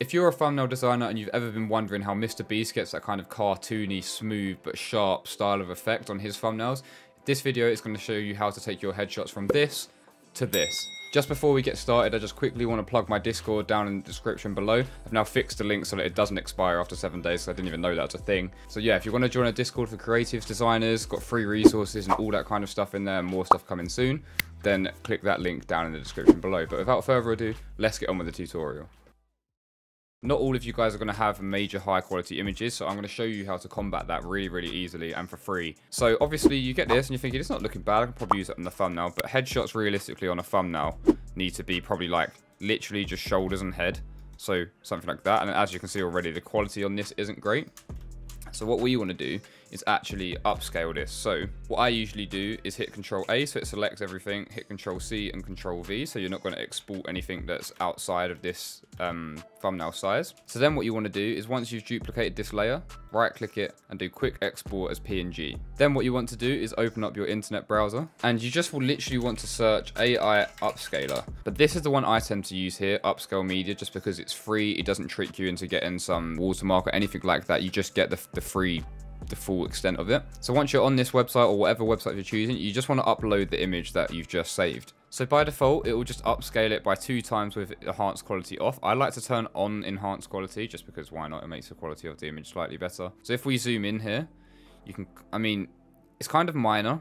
If you're a thumbnail designer and you've ever been wondering how Mr. Beast gets that kind of cartoony, smooth, but sharp style of effect on his thumbnails, this video is going to show you how to take your headshots from this to this. Just before we get started, I just quickly want to plug my Discord down in the description below. I've now fixed the link so that it doesn't expire after seven days, so I didn't even know that was a thing. So yeah, if you want to join a Discord for creatives, designers, got free resources and all that kind of stuff in there, more stuff coming soon, then click that link down in the description below. But without further ado, let's get on with the tutorial. Not all of you guys are going to have major high quality images, so I'm going to show you how to combat that really, really easily and for free. So obviously you get this and you're thinking it's not looking bad, I can probably use it on the thumbnail, but headshots realistically on a thumbnail need to be probably like literally just shoulders and head. So something like that. And as you can see already, the quality on this isn't great. So what we want to do is actually upscale this. So what I usually do is hit Control A so it selects everything, hit Control C and Control V so you're not going to export anything that's outside of this um, thumbnail size. So then what you want to do is once you've duplicated this layer, right click it and do quick export as PNG. Then what you want to do is open up your internet browser and you just will literally want to search AI upscaler. But this is the one I tend to use here, upscale media, just because it's free. It doesn't trick you into getting some watermark or anything like that. You just get the, the free the full extent of it. So once you're on this website or whatever website you're choosing, you just want to upload the image that you've just saved. So by default, it will just upscale it by two times with enhanced quality off. I like to turn on enhanced quality just because why not? It makes the quality of the image slightly better. So if we zoom in here, you can, I mean, it's kind of minor,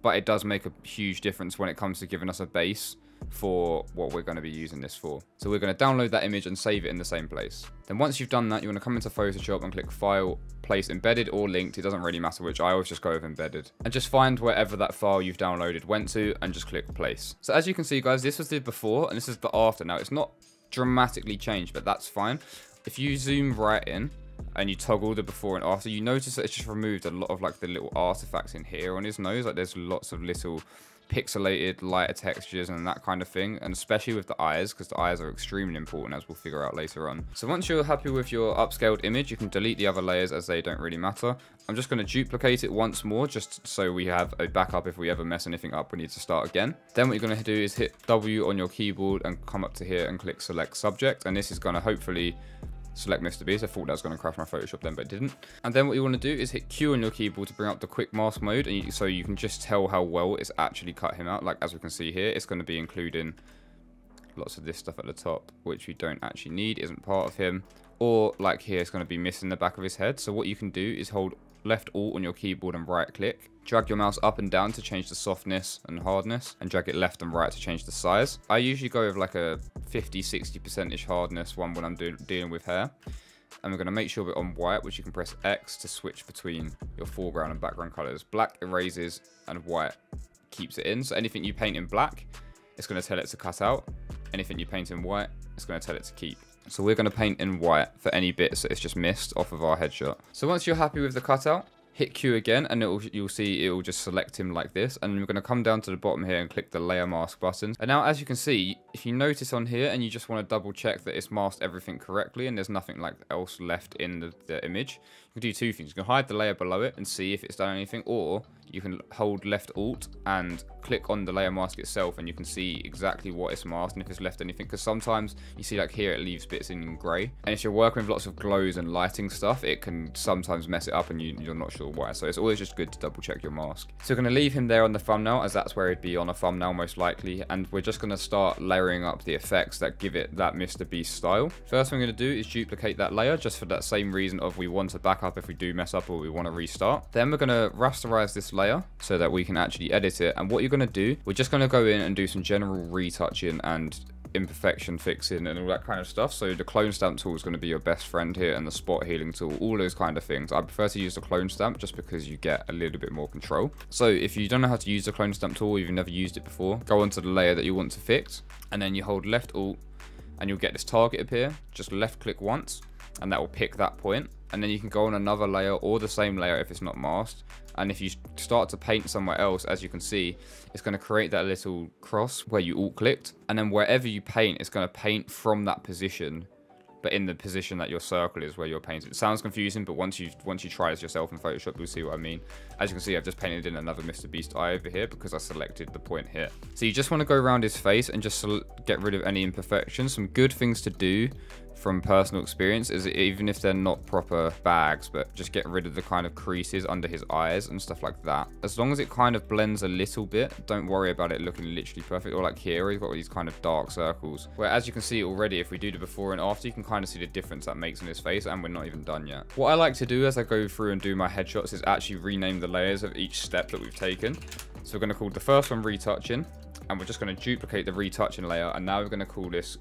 but it does make a huge difference when it comes to giving us a base for what we're going to be using this for. So we're going to download that image and save it in the same place. Then once you've done that, you want to come into Photoshop and click File, Place Embedded or Linked. It doesn't really matter which. I always just go with Embedded. And just find wherever that file you've downloaded went to and just click Place. So as you can see, guys, this was the before and this is the after. Now, it's not dramatically changed, but that's fine. If you zoom right in, and you toggle the before and after, you notice that it's just removed a lot of like the little artifacts in here on his nose. Like there's lots of little pixelated lighter textures and that kind of thing and especially with the eyes because the eyes are extremely important as we'll figure out later on. So once you're happy with your upscaled image you can delete the other layers as they don't really matter. I'm just going to duplicate it once more just so we have a backup if we ever mess anything up we need to start again. Then what you're going to do is hit w on your keyboard and come up to here and click select subject and this is going to hopefully select Mr. Beast. I thought that was going to crash my Photoshop then, but it didn't. And then what you want to do is hit Q on your keyboard to bring up the quick mask mode, and you, so you can just tell how well it's actually cut him out. Like as we can see here, it's going to be including lots of this stuff at the top, which we don't actually need, isn't part of him. Or like here, it's going to be missing the back of his head. So what you can do is hold left alt on your keyboard and right click. Drag your mouse up and down to change the softness and hardness and drag it left and right to change the size. I usually go with like a 50-60% ish hardness one when I'm do dealing with hair. And we're going to make sure we're on white, which you can press X to switch between your foreground and background colors. Black erases and white keeps it in. So anything you paint in black, it's going to tell it to cut out. Anything you paint in white, it's going to tell it to keep. So we're going to paint in white for any bits that it's just missed off of our headshot. So once you're happy with the cutout, hit Q again and it'll, you'll see it will just select him like this. And we're going to come down to the bottom here and click the layer mask button and now as you can see if you notice on here and you just want to double check that it's masked everything correctly and there's nothing like else left in the, the image you can do two things. You can hide the layer below it and see if it's done anything or you can hold left alt and click on the layer mask itself and you can see exactly what it's masked and if it's left anything. Because sometimes you see like here it leaves bits in grey. And if you're working with lots of glows and lighting stuff it can sometimes mess it up and you, you're not sure why. So it's always just good to double check your mask. So we're going to leave him there on the thumbnail as that's where he'd be on a thumbnail most likely. And we're just going to start layering up the effects that give it that Mr. Beast style. First thing I'm going to do is duplicate that layer just for that same reason of we want to back up if we do mess up or we want to restart then we're going to rasterize this layer layer so that we can actually edit it. And what you're going to do, we're just going to go in and do some general retouching and imperfection fixing and all that kind of stuff. So the clone stamp tool is going to be your best friend here and the spot healing tool, all those kind of things. I prefer to use the clone stamp just because you get a little bit more control. So if you don't know how to use the clone stamp tool, you've never used it before, go onto the layer that you want to fix and then you hold left alt and you'll get this target appear. Just left click once and that will pick that point. and then you can go on another layer or the same layer if it's not masked and if you start to paint somewhere else as you can see it's going to create that little cross where you alt clicked and then wherever you paint it's going to paint from that position but in the position that your circle is where you're painting. It sounds confusing, but once you once you try this yourself in Photoshop, you'll see what I mean. As you can see, I've just painted in another Mr. Beast eye over here because I selected the point here. So you just want to go around his face and just get rid of any imperfections. Some good things to do from personal experience is even if they're not proper bags, but just get rid of the kind of creases under his eyes and stuff like that. As long as it kind of blends a little bit, don't worry about it looking literally perfect. Or like here, he's got these kind of dark circles. Where as you can see already, if we do the before and after, you can kind of see the difference that makes in his face and we're not even done yet. What I like to do as I go through and do my headshots is actually rename the layers of each step that we've taken. So we're going to call the first one retouching and we're just going to duplicate the retouching layer and now we're going to call this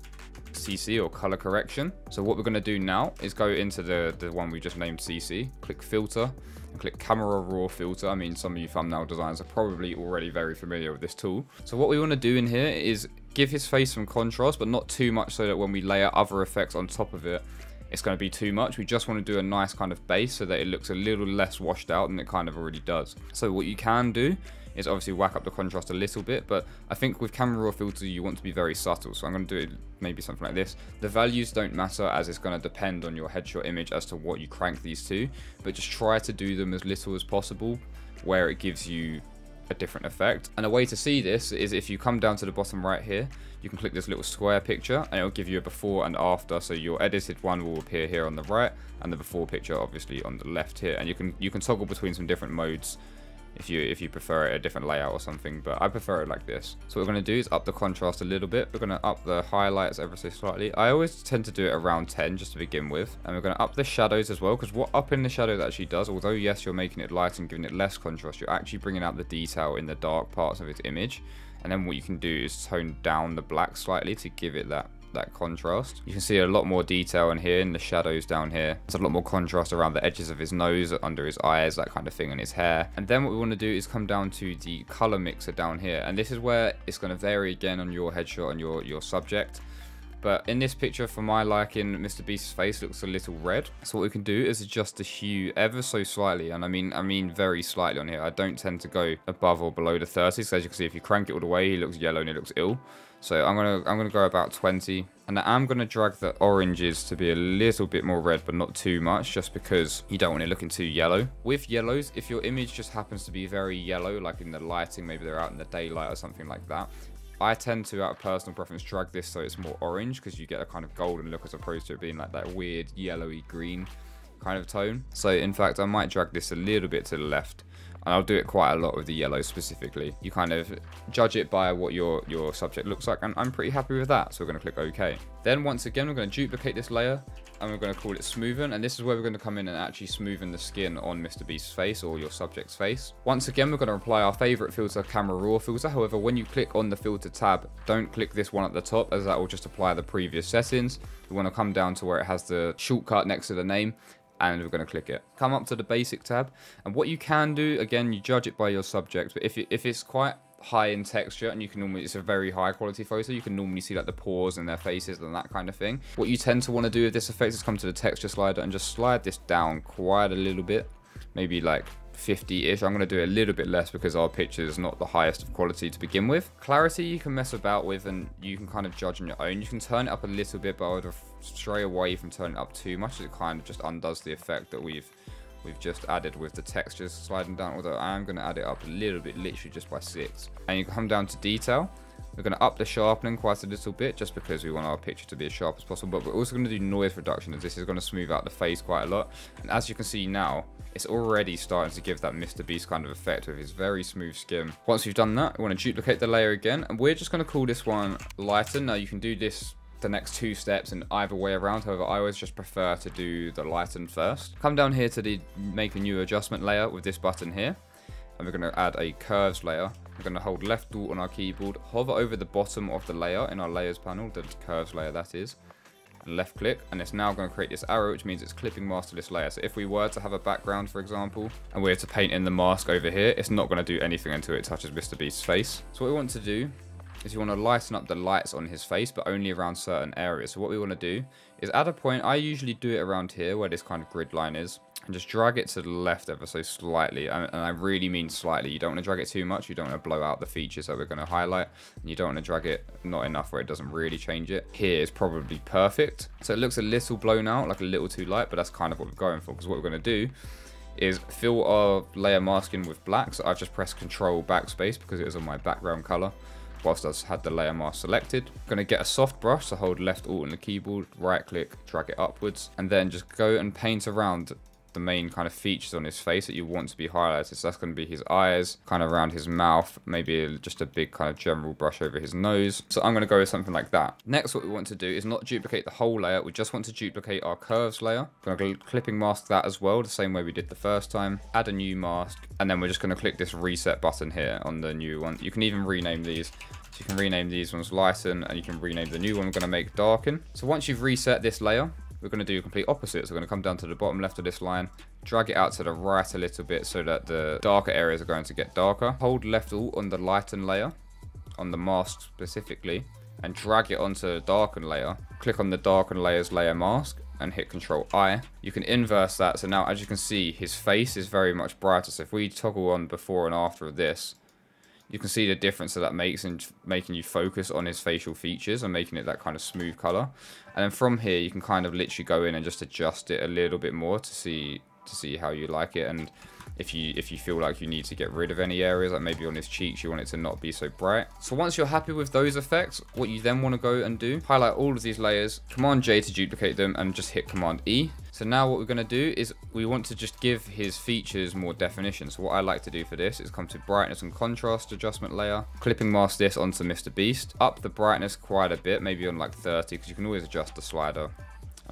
CC or color correction. So what we're going to do now is go into the, the one we just named CC, click filter, and click camera raw filter. I mean, some of you thumbnail designers are probably already very familiar with this tool. So what we want to do in here is give his face some contrast, but not too much so that when we layer other effects on top of it, it's going to be too much. We just want to do a nice kind of base so that it looks a little less washed out than it kind of already does. So what you can do is obviously whack up the contrast a little bit, but I think with camera raw filter you want to be very subtle, so I'm going to do it maybe something like this. The values don't matter as it's going to depend on your headshot image as to what you crank these to, but just try to do them as little as possible where it gives you a different effect. And a way to see this is if you come down to the bottom right here, you can click this little square picture and it'll give you a before and after. So your edited one will appear here on the right and the before picture obviously on the left here. And you can you can toggle between some different modes if you if you prefer a different layout or something but I prefer it like this. So what we're going to do is up the contrast a little bit. We're going to up the highlights ever so slightly. I always tend to do it around 10 just to begin with and we're going to up the shadows as well because what up in the shadows actually does although yes you're making it light and giving it less contrast you're actually bringing out the detail in the dark parts of its image. And then what you can do is tone down the black slightly to give it that that contrast. You can see a lot more detail in here in the shadows down here. There's a lot more contrast around the edges of his nose, under his eyes, that kind of thing, and his hair. And then what we want to do is come down to the color mixer down here. And this is where it's going to vary again on your headshot and your, your subject. But in this picture, for my liking, Mr. Beast's face looks a little red. So what we can do is adjust the hue ever so slightly. And I mean, I mean very slightly on here. I don't tend to go above or below the 30s. So as you can see, if you crank it all the way, he looks yellow and he looks ill. So I'm gonna I'm gonna go about 20, and I'm gonna drag the oranges to be a little bit more red, but not too much, just because you don't want it looking too yellow. With yellows, if your image just happens to be very yellow, like in the lighting, maybe they're out in the daylight or something like that, I tend to, out of personal preference, drag this so it's more orange because you get a kind of golden look as opposed to it being like that weird yellowy green kind of tone. So in fact, I might drag this a little bit to the left and I'll do it quite a lot with the yellow specifically. You kind of judge it by what your, your subject looks like, and I'm pretty happy with that, so we're going to click OK. Then once again, we're going to duplicate this layer, and we're going to call it smoothen, and this is where we're going to come in and actually smoothen the skin on Mr. Beast's face, or your subject's face. Once again, we're going to apply our favorite filter, Camera Raw filter. However, when you click on the filter tab, don't click this one at the top, as that will just apply the previous settings. We want to come down to where it has the shortcut next to the name, and we're going to click it. Come up to the basic tab, and what you can do, again, you judge it by your subject, but if, it, if it's quite high in texture and you can normally it's a very high quality photo you can normally see like the pores in their faces and that kind of thing what you tend to want to do with this effect is come to the texture slider and just slide this down quite a little bit maybe like 50-ish. I'm going to do a little bit less because our picture is not the highest of quality to begin with. Clarity you can mess about with and you can kind of judge on your own. You can turn it up a little bit, but I would stray away from turning up too much. as It kind of just undoes the effect that we've we've just added with the textures sliding down, although I am going to add it up a little bit, literally just by six. And you come down to detail. We're going to up the sharpening quite a little bit just because we want our picture to be as sharp as possible. But we're also going to do noise reduction as this is going to smooth out the face quite a lot. And as you can see now, it's already starting to give that Mr. Beast kind of effect with his very smooth skin. Once we've done that, we want to duplicate the layer again. And we're just going to call this one lighten. Now you can do this the next two steps in either way around. However, I always just prefer to do the lighten first. Come down here to the make a new adjustment layer with this button here. And we're going to add a curves layer. We're going to hold left alt on our keyboard, hover over the bottom of the layer in our layers panel, the curves layer that is, and left click, and it's now going to create this arrow, which means it's clipping mask to this layer. So if we were to have a background, for example, and we are to paint in the mask over here, it's not going to do anything until it touches Mr. Beast's face. So what we want to do is you want to lighten up the lights on his face, but only around certain areas. So what we want to do is at a point, I usually do it around here where this kind of grid line is, and just drag it to the left ever so slightly. And, I really mean slightly. You don't want to drag it too much. You don't want to blow out the features that we're going to highlight. And you don't want to drag it not enough where it doesn't really change it. Here is probably perfect. So it looks a little blown out, like a little too light, but that's kind of what we're going for. Because what we're going to do is fill our layer masking with black. So I've just pressed control backspace because it is on my background color. Whilst I've had the layer mask selected. I'm going to get a soft brush, so hold left alt on the keyboard, right click, drag it upwards, and then just go and paint around the main kind of features on his face that you want to be highlighted. So that's going to be his eyes, kind of around his mouth, maybe just a big kind of general brush over his nose. So I'm going to go with something like that. Next, what we want to do is not duplicate the whole layer. We just want to duplicate our curves layer. Going to clipping mask that as well, the same way we did the first time. Add a new mask, and then we're just going to click this reset button here on the new one. You can even rename these. So you can rename these ones lighten and you can rename the new one we're going to make darken. So once you've reset this layer, we're going to do complete opposite. So we're going to come down to the bottom left of this line, drag it out to the right a little bit so that the darker areas are going to get darker. Hold left alt on the lighten layer, on the mask specifically, and drag it onto the darken layer. Click on the darken layers layer mask and hit control I. You can inverse that. So now as you can see, his face is very much brighter. So if we toggle on before and after of this, you can see the difference that that makes in making you focus on his facial features and making it that kind of smooth color. And then from here, you can kind of literally go in and just adjust it a little bit more to see to see how you like it. And if you if you feel like you need to get rid of any areas, like maybe on his cheeks, you want it to not be so bright. So once you're happy with those effects, what you then want to go and do, highlight all of these layers, Command J to duplicate them, and just hit Command E so now what we're going to do is we want to just give his features more definition. So what I like to do for this is come to brightness and contrast adjustment layer, clipping mask this onto Mr. Beast, up the brightness quite a bit, maybe on like 30 because you can always adjust the slider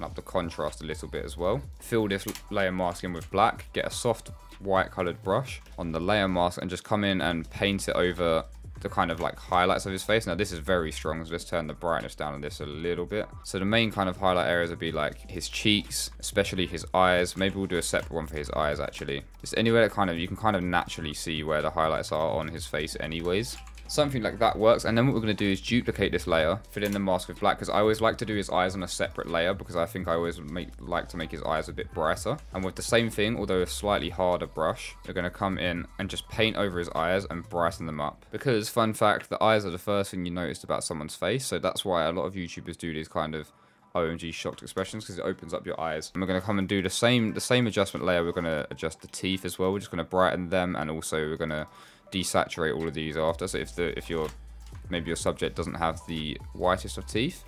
and up the contrast a little bit as well. Fill this layer mask in with black, get a soft white colored brush on the layer mask and just come in and paint it over the kind of like highlights of his face. Now this is very strong, so let's turn the brightness down on this a little bit. So the main kind of highlight areas would be like his cheeks, especially his eyes. Maybe we'll do a separate one for his eyes actually. Just anywhere that kind of, you can kind of naturally see where the highlights are on his face anyways. Something like that works. And then what we're going to do is duplicate this layer, fill in the mask with black, because I always like to do his eyes on a separate layer, because I think I always make, like to make his eyes a bit brighter. And with the same thing, although a slightly harder brush, we're going to come in and just paint over his eyes and brighten them up. Because, fun fact, the eyes are the first thing you noticed about someone's face, so that's why a lot of YouTubers do these kind of OMG shocked expressions because it opens up your eyes. And we're going to come and do the same the same adjustment layer. We're going to adjust the teeth as well. We're just going to brighten them and also we're going to desaturate all of these after. So if the if your maybe your subject doesn't have the whitest of teeth,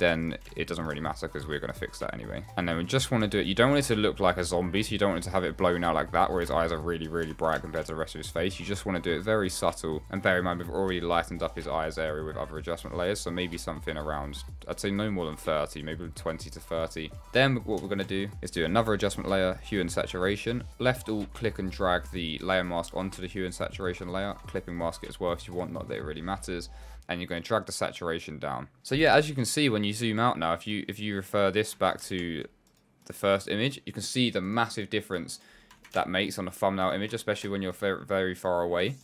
then it doesn't really matter because we're going to fix that anyway. And then we just want to do it. You don't want it to look like a zombie, so you don't want it to have it blown out like that where his eyes are really, really bright compared to the rest of his face. You just want to do it very subtle. And bear in mind, we've already lightened up his eyes area with other adjustment layers, so maybe something around, I'd say no more than 30, maybe 20 to 30. Then what we're going to do is do another adjustment layer, hue and saturation. Left alt click and drag the layer mask onto the hue and saturation layer. Clipping mask it as well if you want, not that it really matters and you're going to drag the saturation down. So yeah, as you can see when you zoom out now, if you if you refer this back to the first image, you can see the massive difference that makes on a thumbnail image, especially when you're very far away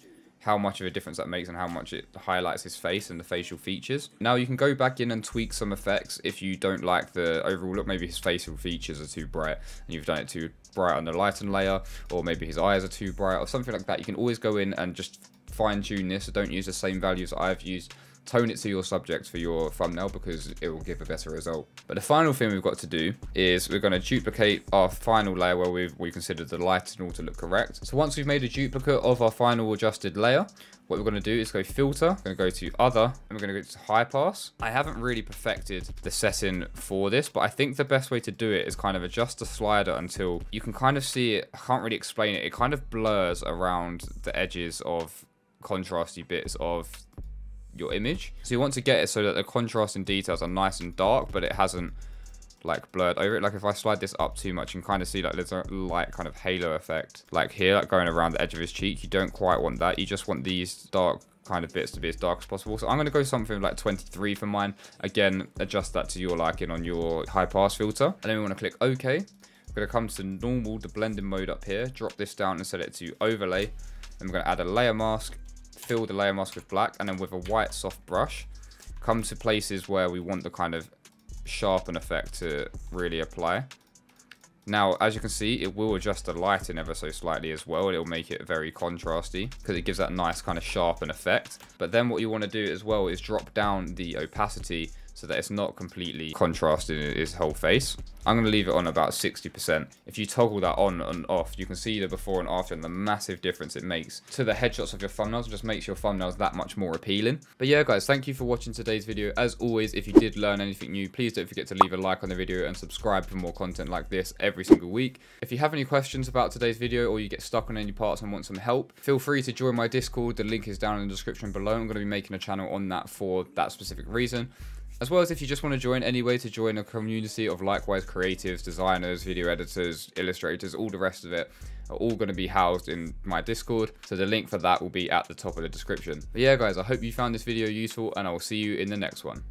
how much of a difference that makes and how much it highlights his face and the facial features. Now you can go back in and tweak some effects if you don't like the overall look. Maybe his facial features are too bright and you've done it too bright on the lighten layer or maybe his eyes are too bright or something like that. You can always go in and just fine tune this. So don't use the same values I've used. Tone it to your subject for your thumbnail because it will give a better result. But the final thing we've got to do is we're going to duplicate our final layer where we've we considered the light all to look correct. So once we've made a duplicate of our final adjusted layer, what we're going to do is go filter, we're going to go to other, and we're going to go to high pass. I haven't really perfected the setting for this, but I think the best way to do it is kind of adjust the slider until you can kind of see it. I can't really explain it. It kind of blurs around the edges of contrasty bits of your image. So you want to get it so that the contrast and details are nice and dark, but it hasn't like blurred over it. Like if I slide this up too much, can kind of see like there's a light kind of halo effect. Like here, like going around the edge of his cheek, you don't quite want that. You just want these dark kind of bits to be as dark as possible. So I'm going to go something like 23 for mine. Again, adjust that to your liking on your high pass filter. And then we want to click OK. We're going to come to normal, the blending mode up here. Drop this down and set it to overlay. And we're going to add a layer mask fill the layer mask with black and then with a white soft brush come to places where we want the kind of sharpen effect to really apply. Now, as you can see, it will adjust the lighting ever so slightly as well. It'll make it very contrasty because it gives that nice kind of sharpen effect. But then what you want to do as well is drop down the opacity so that it's not completely contrasting his whole face. I'm going to leave it on about 60%. If you toggle that on and off, you can see the before and after and the massive difference it makes to the headshots of your thumbnails. It just makes your thumbnails that much more appealing. But yeah, guys, thank you for watching today's video. As always, if you did learn anything new, please don't forget to leave a like on the video and subscribe for more content like this every single week. If you have any questions about today's video or you get stuck on any parts and want some help, feel free to join my Discord. The link is down in the description below. I'm going to be making a channel on that for that specific reason. As well as if you just want to join anyway to join a community of likewise creatives, designers, video editors, illustrators, all the rest of it are all going to be housed in my Discord. So the link for that will be at the top of the description. But yeah, guys, I hope you found this video useful and I will see you in the next one.